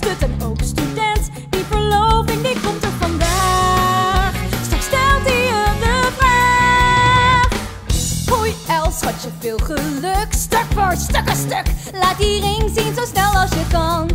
stut en ook student. Die verloving die komt er vandaag. Straks stelt hij je de vraag. Hoi Els, had je veel geluk? Stuk voor stuk een stuk. Laat die ring zien zo snel als je kan.